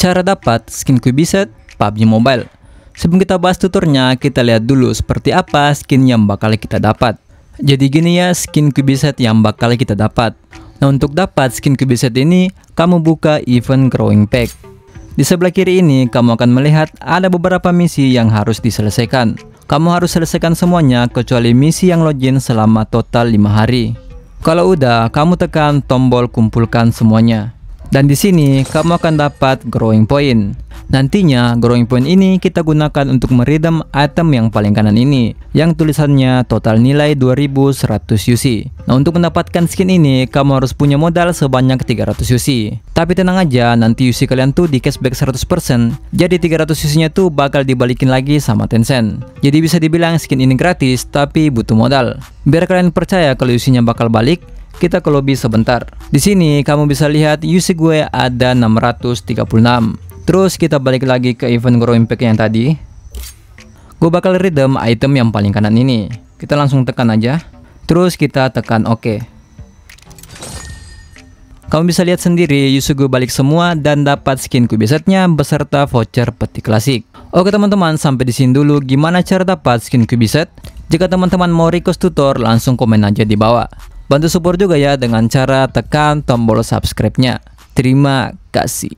Cara dapat skin Kubiset PUBG Mobile. Sebelum kita bahas tutornya, kita lihat dulu seperti apa skin yang bakal kita dapat. Jadi gini ya skin Kubiset yang bakal kita dapat. Nah untuk dapat skin Kubiset ini, kamu buka event Growing Pack. Di sebelah kiri ini, kamu akan melihat ada beberapa misi yang harus diselesaikan. Kamu harus selesaikan semuanya kecuali misi yang login selama total 5 hari. Kalau udah, kamu tekan tombol kumpulkan semuanya. Dan di sini kamu akan dapat growing point. Nantinya growing point ini kita gunakan untuk meredam item yang paling kanan ini yang tulisannya total nilai 2100 UC. Nah untuk mendapatkan skin ini kamu harus punya modal sebanyak 300 UC. Tapi tenang aja nanti UC kalian tuh di cashback 100% jadi 300 UC nya tuh bakal dibalikin lagi sama Tencent. Jadi bisa dibilang skin ini gratis tapi butuh modal. Biar kalian percaya kalau UC nya bakal balik kita ke lobby sebentar. Di sini kamu bisa lihat UC gue ada 636. Terus kita balik lagi ke event Grow Impact yang tadi. Gue bakal redeem item yang paling kanan ini. Kita langsung tekan aja. Terus kita tekan OK. Kamu bisa lihat sendiri gue balik semua dan dapat skin kubisetnya beserta voucher peti klasik. Oke teman-teman, sampai di sini dulu gimana cara dapat skin kubiset. Jika teman-teman mau request tutor, langsung komen aja di bawah. Bantu support juga ya dengan cara tekan tombol subscribe-nya. Terima kasih.